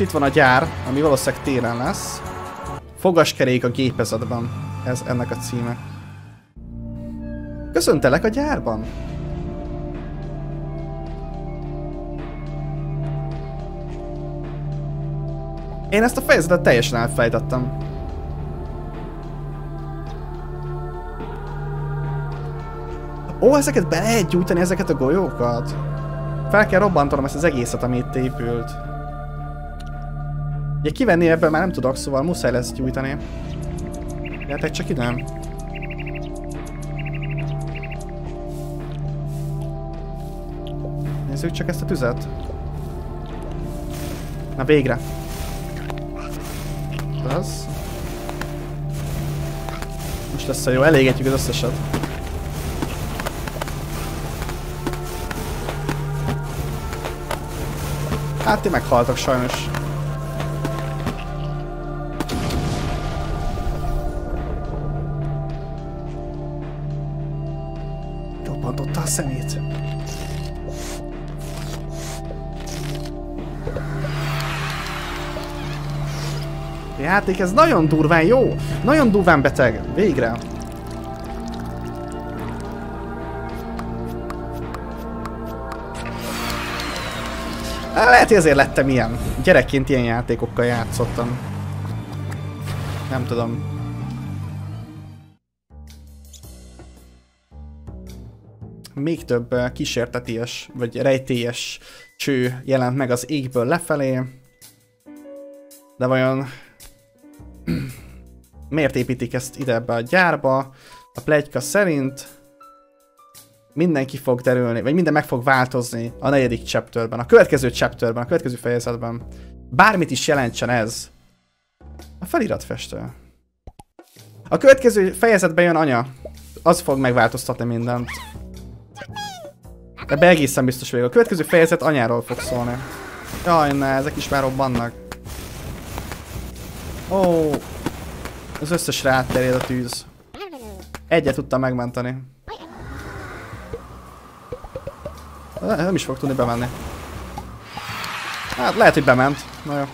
És itt van a gyár, ami valószínűleg téren lesz. Fogaskerék a gépezetben. Ez ennek a címe. Köszöntelek a gyárban! Én ezt a fejezetet teljesen elfelejtettem. Ó, ezeket be lehet gyújtani, ezeket a golyókat? Fel kell robbantanom ezt az egészet, ami itt épült. Ugye kivenni ebből már nem tudok, szóval muszáj lesz gyújtani. Jöhetek csak ide? Nézzük csak ezt a tüzet. Na végre. Az. Most lesz a jó, elégetjük az összeset. Hát ti meghaltak sajnos. Játék ez nagyon durván jó. Nagyon durván beteg. Végre. Lehet, hogy ezért lettem ilyen. Gyerekként ilyen játékokkal játszottam. Nem tudom. Még több kísérteties, vagy rejtélyes cső jelent meg az égből lefelé. De vajon miért építik ezt ide ebbe a gyárba? A plegyka szerint mindenki fog derülni, vagy minden meg fog változni a negyedik chapterben, a következő chapterben, a következő fejezetben. Bármit is jelentsen ez. A feliratfestő. A következő fejezetben jön anya. Az fog megváltoztatni mindent. Ebbe egészen biztos vagyok. A következő fejezet anyáról fog szólni. Jaj, ne, ezek is már robbannak. Ó, az összes ráterjed a tűz. Egyet tudtam megmenteni. Nem is fog tudni bemenni. Hát lehet, hogy bement. Na jó.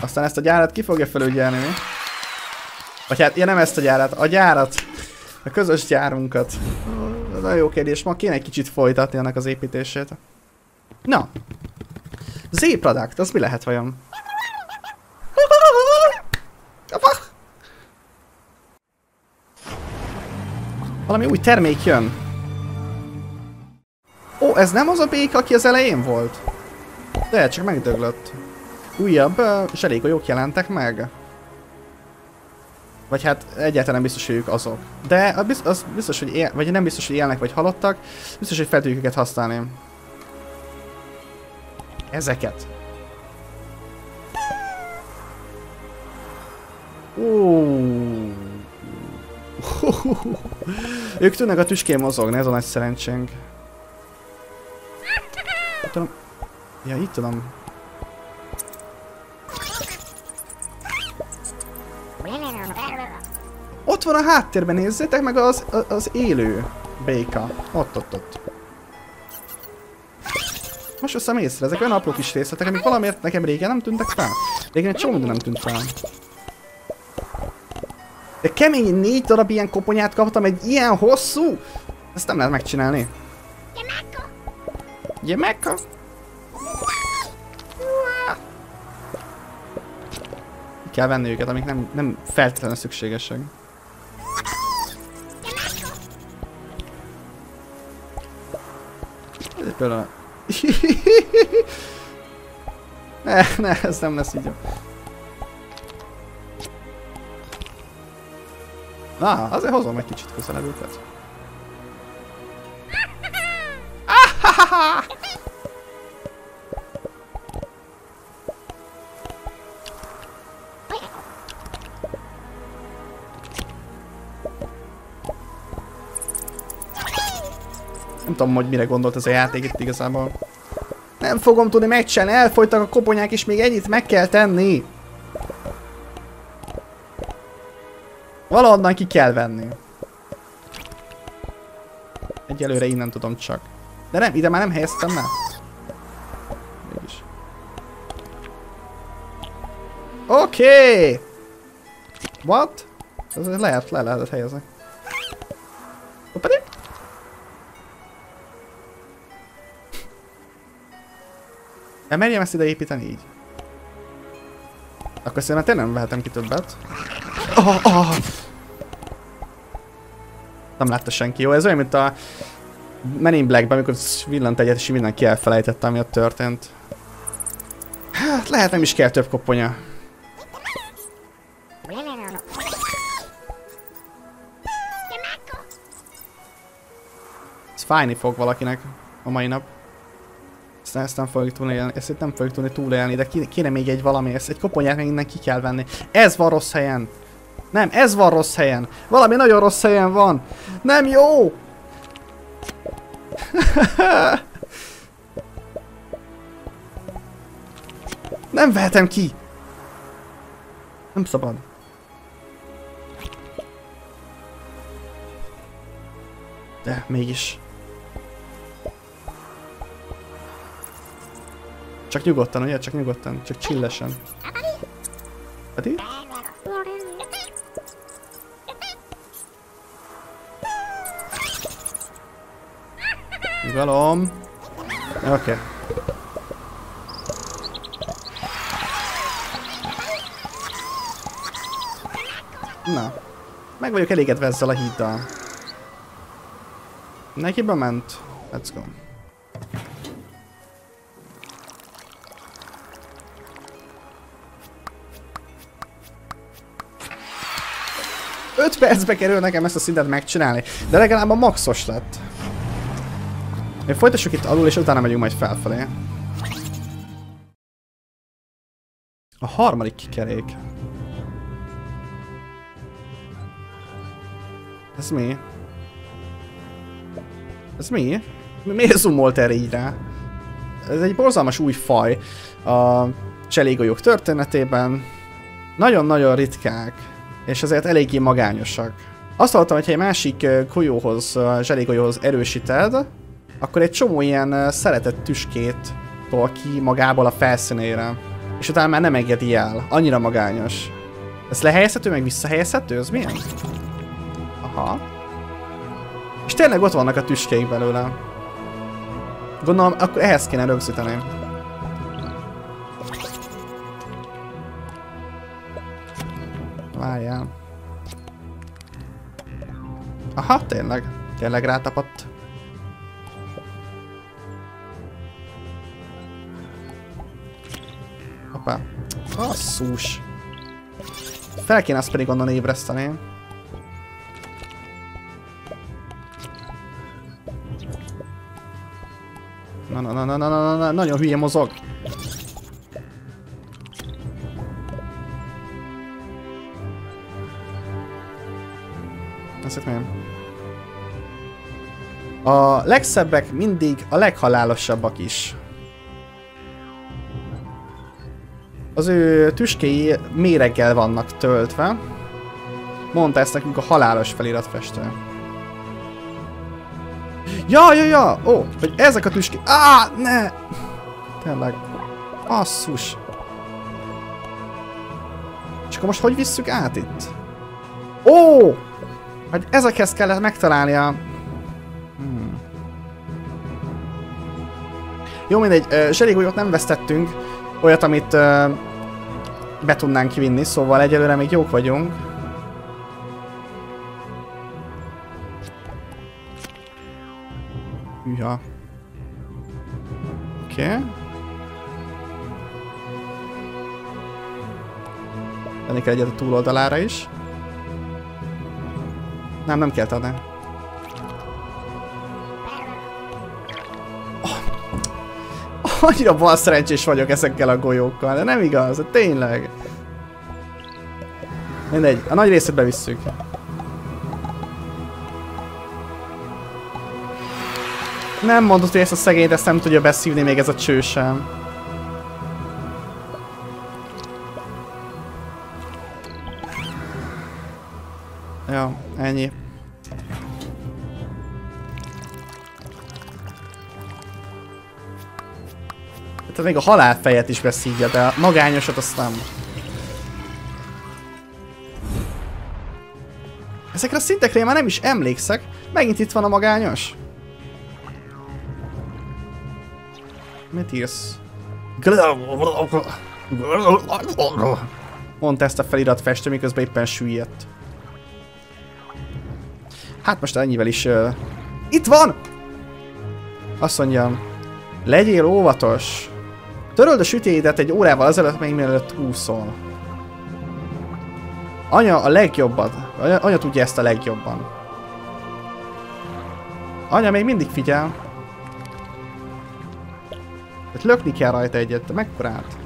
Aztán ezt a gyárat ki fogja felügyelni, mi? Vagy hát, ja nem ezt a gyárat, a gyárat. A közös gyárunkat. Nagyon jó kérdés, ma kéne egy kicsit folytatni ennek az építését. Na. Z-product, az mi lehet vajon? Valami új termék jön. Ó, ez nem az a béka, aki az elején volt? De, csak megdöglött. Újabb, a jók jelentek meg. Vagy hát egyáltalán nem biztos, hogy ők azok. De az biztos, hogy él, vagy nem biztos, hogy élnek, vagy halottak. Biztos, hogy fel tudjuk őket használni. Ezeket. Uh. Ők tudnak a tüskén mozogni, ez a nagy szerencsénk. Tudom. Ja, itt tudom. Ott van a háttérben, nézzétek meg az, az élő béka. Ott, ott, ott. Most veszem észre, ezek olyan apró kis részletek, amik valamiért nekem régen nem tűntek fel. Régen egy csomó nem tűnt fel. De kemény négy darab ilyen koponyát kaptam, egy ilyen hosszú? Ezt nem lehet megcsinálni. Gyemeka? Kell venni őket, amik nem, nem feltétlenül szükségesek. Ez például... ne, ne, ez nem lesz így. Na, azért hozom egy kicsit közelebb őket. Nem tudom, hogy mire gondolt ez a játék itt igazából. Nem fogom tudni megcsinálni, elfogytak a koponyák és még ennyit meg kell tenni. Valahonnan ki kell venni. Egyelőre innen tudom csak. De nem, ide már nem helyeztem le. Mégis. Oké! Okay. What? Ez lehet, le lehet helyezni. Hoppadi! Emerjem ezt ide építeni így? Akkor szerintem nem vehetem ki többet. Oh, oh. Nem látta senki. Jó, ez olyan, mint a Men in Black-ben, amikor villant egyet, és mindenki elfelejtette, ami ott történt. Hát, lehet nem is kell több koponya. Ez fájni fog valakinek a mai nap. Ezt, ezt nem fogjuk tudni élni, ezt nem fogjuk túlélni, de kéne még egy valami, ezt egy koponyát meg innen ki kell venni. Ez van rossz helyen. Nem, ez van rossz helyen. Valami nagyon rossz helyen van. Nem jó! Nem vehetem ki! Nem szabad. De mégis. Csak nyugodtan, ugye? Csak nyugodtan. Csak csillesen. Adi? Nyugalom. Oké. Okay. Na. Meg vagyok elégedve ezzel a híddal. Neki ment. Let's go. 5 percbe kerül nekem ezt a szintet megcsinálni, de legalább a maxos lett. Még folytassuk itt alul, és utána megyünk majd felfelé. A harmadik kerék. Ez mi? Ez mi? Miért zoomolt erre így rá? Ez egy borzalmas új faj a cselégolyók történetében. Nagyon-nagyon ritkák és ezért eléggé magányosak. Azt hallottam, hogy ha egy másik golyóhoz, zselégolyóhoz erősíted, akkor egy csomó ilyen szeretett tüskét tol ki magából a felszínére. És utána már nem engedi el. Annyira magányos. Ez lehelyezhető, meg visszahelyezhető? Ez milyen? Aha. És tényleg ott vannak a tüskék belőle. Gondolom, akkor ehhez kéne rögzíteni. Várjál. Aha, tényleg. Tényleg rátapadt. Hoppá. Basszus. Fel kéne azt pedig onnan ébreszteni. Na, na, na, na, na, na, na, nagyon hülye mozog. Ezt nem. A legszebbek mindig a leghalálosabbak is. Az ő tüskéi méreggel vannak töltve. Mondta ezt nekünk a halálos feliratfestő. Ja, ja, ja! Ó, hogy ezek a tüskék... Á, ne! Tényleg. Asszus. És akkor most hogy visszük át itt? Ó! Hogy ezekhez kellett megtalálnia... Hmm. Jó, mindegy, zselégolyót nem vesztettünk, olyat, amit uh, be tudnánk kivinni, szóval egyelőre még jók vagyunk. Hűha. Oké. Okay. Tenni kell egyet a túloldalára is. Nem, nem kell adni. Annyira bal szerencsés vagyok ezekkel a golyókkal, de nem igaz, tényleg. Mindegy, a nagy részét bevisszük. Nem mondod, hogy ezt a szegényt ezt nem tudja beszívni még ez a cső sem. Ja, ennyi. Hát még a halálfejet is beszívja, de a magányosat azt nem. Ezekre a szintekre én már nem is emlékszek. Megint itt van a magányos. Mit írsz? Mondta ezt a felirat festő, miközben éppen süllyedt. Hát most ennyivel is... Uh... Itt van! Azt mondjam, legyél óvatos. Töröld a sütéidet egy órával azelőtt, még mielőtt úszol. Anya a legjobbat. Anya, anya tudja ezt a legjobban. Anya még mindig figyel. Tehát lökni kell rajta egyet, mekkorát?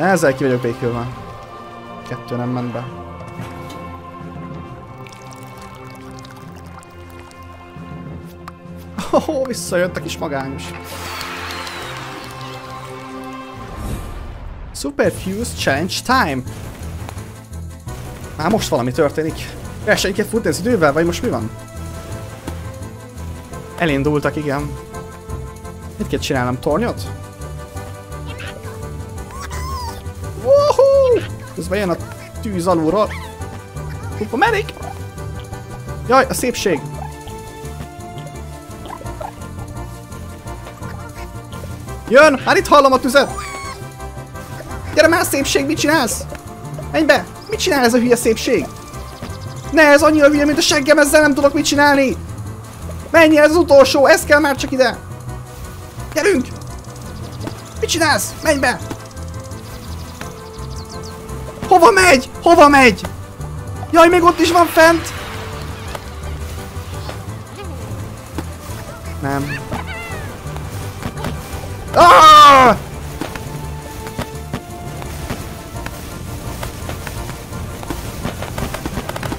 Ezzel ki vagyok békülve. Kettő nem ment be. Oh, visszajött a kis magányos. Super Fuse Challenge Time! Már most valami történik. Versenyt kell futni az idővel, vagy most mi van? Elindultak, igen. Mit kell csinálnom? Tornyot? Woohoo! Közben jön a tűz alulról. Hoppa, merik! Jaj, a szépség! Jön! Már itt hallom a tüzet! Gyere már, szépség, mit csinálsz? Menj be! Mit csinál ez a hülye szépség? Ne, ez annyira hülye, mint a seggem, ezzel nem tudok mit csinálni! Menj, ez az utolsó, ez kell már csak ide! Gyerünk! Mit csinálsz? Menj be! Hova megy? Hova megy? Jaj, még ott is van fent! Nem. Ah!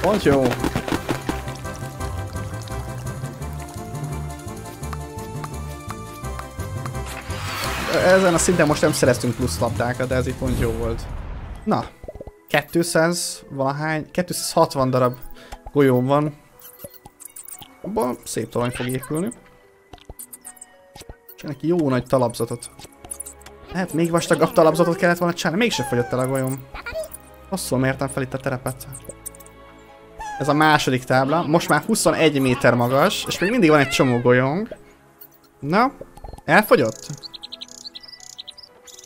Pont jó. Ezen a szinten most nem szereztünk plusz labdákat, de ez itt pont jó volt. Na, 200 valahány, 260 darab golyóm van. Abban szép talany fog épülni. És neki jó nagy talapzatot. Lehet még vastagabb talapzatot kellett volna csinálni, mégse fogyott el a golyóm. Hosszú mértem fel itt a terepet. Ez a második tábla. Most már 21 méter magas, és még mindig van egy csomó golyónk. Na, elfogyott?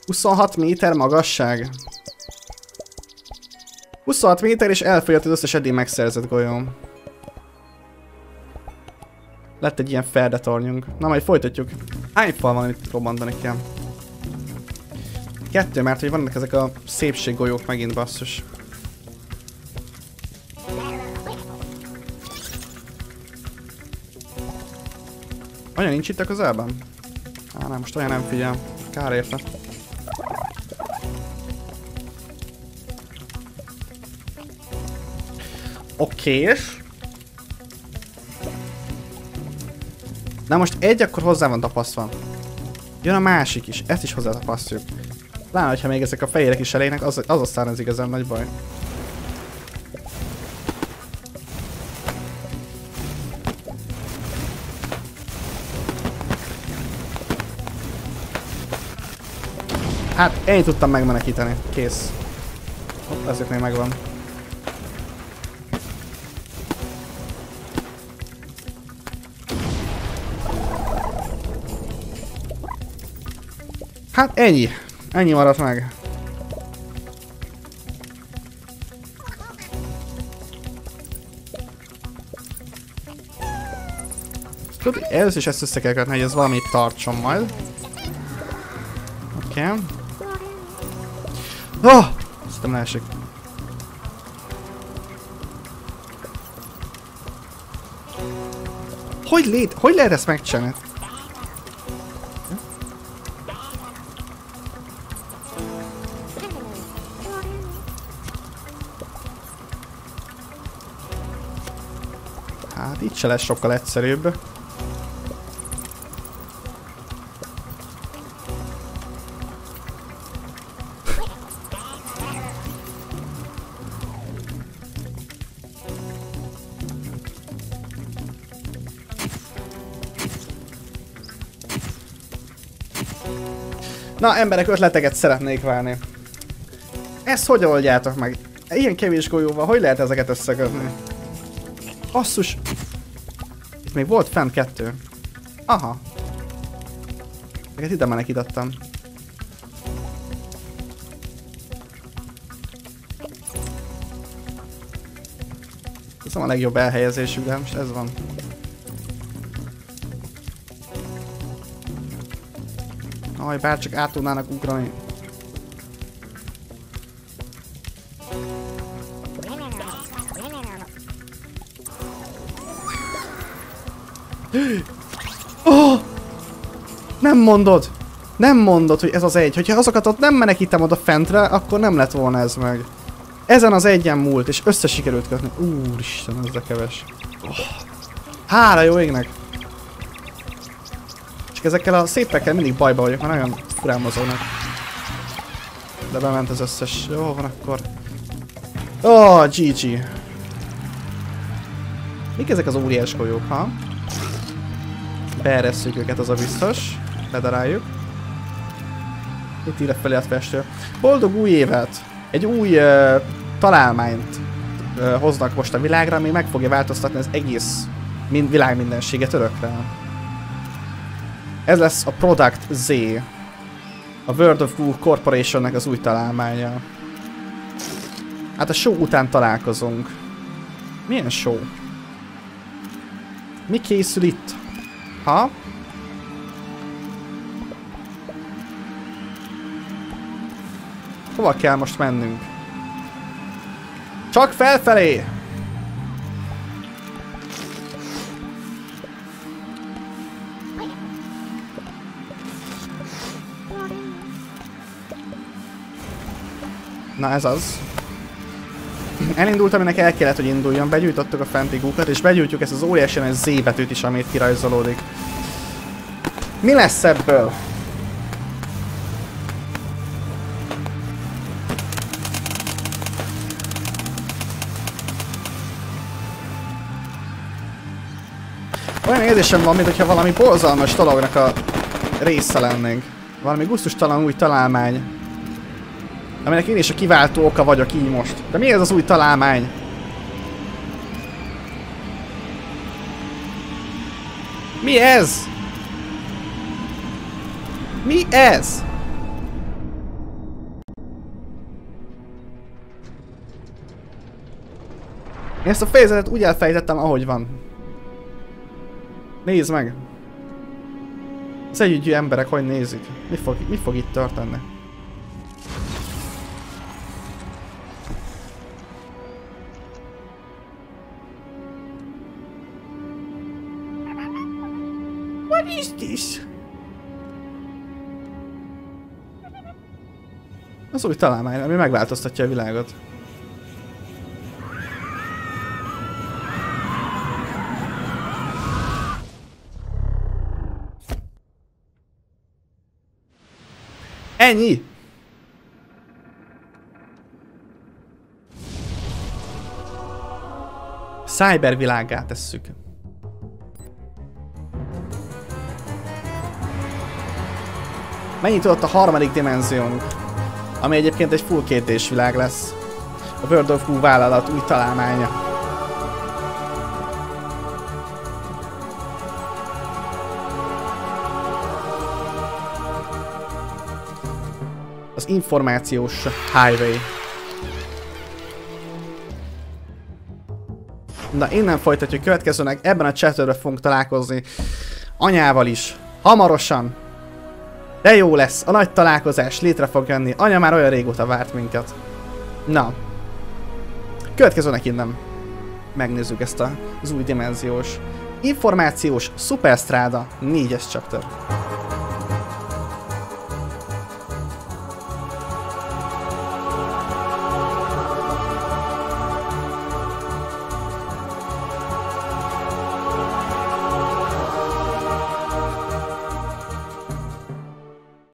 26 méter magasság. 26 méter és elfogyott az összes eddig megszerzett golyóm. Lett egy ilyen ferdetornyunk. Na majd folytatjuk. Hány fal van, amit robbantani kell? Kettő, mert hogy vannak ezek a szépséggolyók megint basszus. Anya nincs itt a közelben? Á, nem, most olyan nem figyel. Kár érte. Okés. Na most egy akkor hozzá van tapasztva. Jön a másik is, ezt is hozzá tapasztjuk. Lám, hogyha még ezek a fehérek is elégnek, az, az aztán az igazán nagy baj. Hát, én tudtam megmenekíteni. Kész. Hopp, ezek még megvan. Hát ennyi. Ennyi maradt meg. Tudod, először is ezt össze kell kötni, hogy ez valamit tartson majd. Oké. Okay. Oh! Aztán leesik. Hogy, lét, hogy lehet ezt megcsinálni? Se lesz sokkal egyszerűbb. Na, emberek, ötleteket szeretnék várni. Ezt hogy oldjátok meg? Ilyen kevés golyóval, hogy lehet ezeket összekötni? Asszus! Itt még volt fent kettő. Aha. Ezeket ide menekítettem. Ez a legjobb elhelyezésű, de most ez van. Aj, bárcsak át tudnának ugrani. Oh! Nem mondod! Nem mondod, hogy ez az egy. Hogyha azokat ott nem menekítem oda fentre, akkor nem lett volna ez meg. Ezen az egyen múlt, és össze sikerült kötni. Úristen, ez de keves. Oh. Hála jó égnek! Csak ezekkel a szépekkel mindig bajba vagyok, mert nagyon furán mozognak. De bement az összes. Jó van akkor. Oh, GG. Mik ezek az óriás golyók, ha? Beeresszük őket, az a biztos. Ledaráljuk. Itt ír felé a festő. Boldog új évet! Egy új uh, találmányt uh, hoznak most a világra, ami meg fogja változtatni az egész mind, világ mindenséget örökre. Ez lesz a Product Z. A World of Goo Corporationnek az új találmánya. Hát a show után találkozunk. Milyen show? Mi készül itt? Ha? Hova kell most mennünk? Csak felfelé! Na ez az. Elindult, aminek el kellett, hogy induljon. Begyújtottuk a fenti gúkat, és begyújtjuk ezt az óriási nagy Z betűt is, amit kirajzolódik. Mi lesz ebből? Olyan érzésem van, mintha valami borzalmas dolognak a része lennénk. Valami gusztustalan új találmány. Aminek én is a kiváltó oka vagyok így most. De mi ez az új találmány? Mi ez? Mi ez? Én ezt a fejezetet úgy elfejtettem, ahogy van. Nézd meg! Az együgyű emberek hogy nézik? Mi fog, mi fog itt történni? Az új találmány, ami megváltoztatja a világot. Ennyi! Cyber világát tesszük. Mennyit tudott a harmadik dimenziónk? Ami egyébként egy full 2 világ lesz. A World of Goo vállalat új találmánya. az információs highway. Na, innen folytatjuk következőnek, ebben a chatterben fogunk találkozni anyával is. Hamarosan. De jó lesz, a nagy találkozás létre fog jönni. Anya már olyan régóta várt minket. Na. Következőnek innen megnézzük ezt a, az új dimenziós információs Superstrada 4-es chapter.